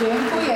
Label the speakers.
Speaker 1: 全部也。